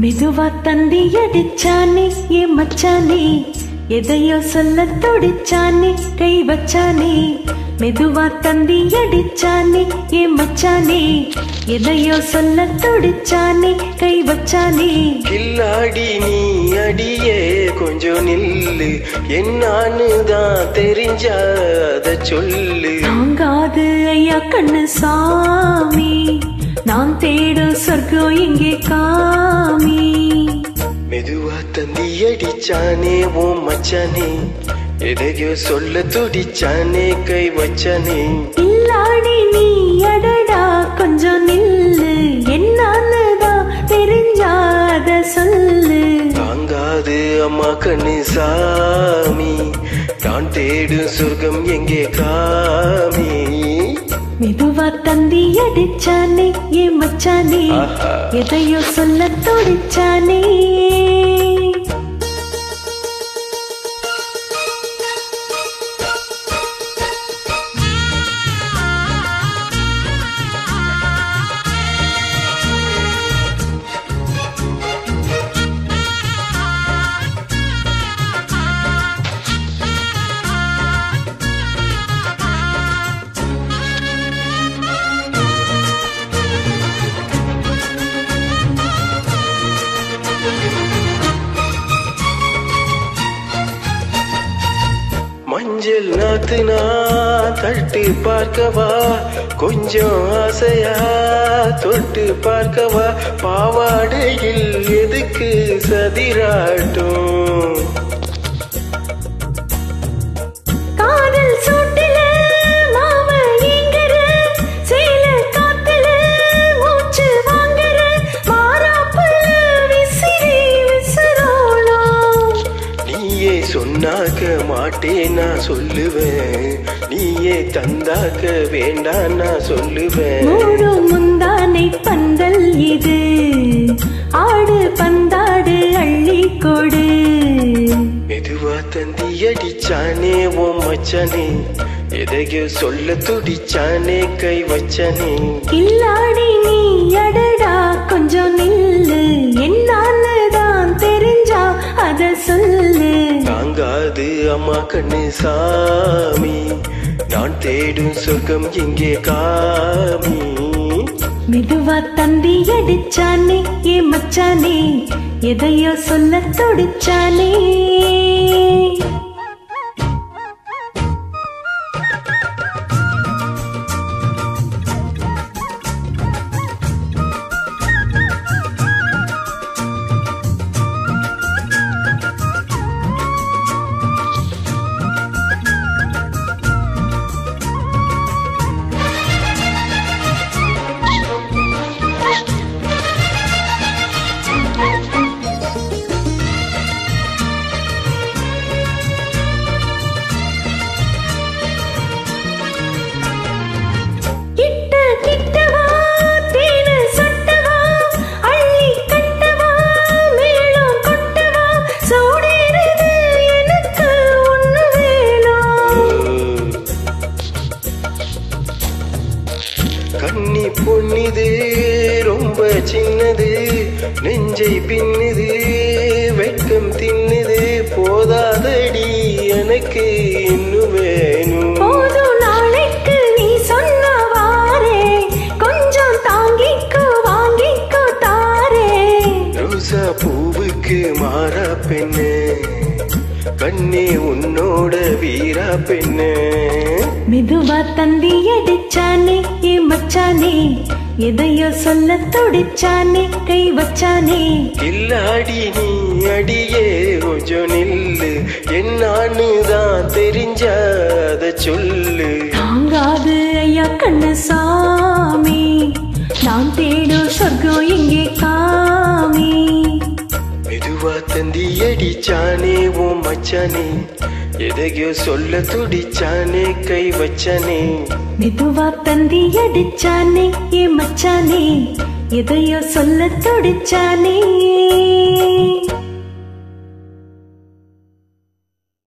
மெதுவா தந்தி அடிச்சானே ஏ மச்சானே. எதையோ சொல்ல துடிச்சானே கை வச்சானே. மெதுவா தந்தி அடிச்சானே ஏ மச்சானே. எதையோ சொல்ல துடிச்சானே கை வச்சானே. கில்லாடி நீ அடியே கொஞ்சம் நில்லு. என்னான்னு தான் தெரிஞ்சாத சொல்லு. தாங்காது ஐயா கண்ணு சாமி. நான் தேடும் சொர்க்கம் எங்கே காமி மெதுவா தந்தி அடிச்சானே ஓ மச்சானே. எதையோ சொல்ல துடிச்சானே கை வச்சானே. இல்லாடி நீ அடடா கொஞ்சம் நில்லு. என்னான்னுதான் தெரிஞ்சாத சொல்லு. தாங்காது அம்மா கண்ணு சாமி. நான் தேடும் சொர்க்கம் எங்கே காமி? மெதுவா தந்தி அடிச்சானே ஏ மச்சானே. எதையோ சொல்ல துடிச்சானே மஞ்சள் நாத்து நான் தட்டு பார்க்கவா? கொஞ்சம் ஆசையா? தொட்டு பார்க்கவா? பாவாடையில் எதுக்கு சதிராட்டும்? மாட்டேன் நான் சொல்லுவேன். நீயே தந்தாக்க வேண்டாம் நான் சொல்லுவேன். மூடு முந்தானை பந்தல் இது. ஆடு பந்தாடு அள்ளி கொடு. மெதுவா தந்தி அடிச்சானே ஓ மச்சானே. எதையோ சொல்ல துடிச்சானே கை வச்சானே. கில்லாடி நீ அடடா கொஞ்சம் நில்லு. என்னான்னு தான் தெரிஞ்சா அத சொல்லு. அது அம்மா கண்ணு சாமி. நான் தேடும் சொர்க்கம் இங்கே காமி. மெதுவா தந்தி அடிச்சானே ஏ மச்சானே எதையோ சொல்ல தொடிச்சானே. நெஞ்சை பின்னுது வெட்கம் தின்னுது போதாதடி எனக்கு இன்னும் வேணும். போதும் நாளைக்கு நீ சொன்னவாரே கொஞ்சம் தாங்கிக்கோ வாங்கிக்கோ தாரே ரோசா பூவுக்கு மாறா பெண்ணு கண்ணே உன்னோட வீரா பெண்ணு. மெதுவா தந்தி அடிச்சானே மச்சானே எதையோ சொல்ல துடிச்சானே கை வச்சானே. இல்லாடி நீ அடியே கொஞ்சம் நில்லு. என்னான்னு தான் தெரிஞ்சாத சொல்லு. தாங்காது ஐயா கண்ணு சாமி நான் தேடும் சொர்க்கம் எங்கே காமி. மெதுவா தந்தி அடிச்சானே மச்சானே எதையோ சொல்ல துடிச்சானே கை வச்சானே. மெதுவா தந்தி அடிச்சானே ஏ மச்சானே எதையோ சொல்ல துடிச்சானே.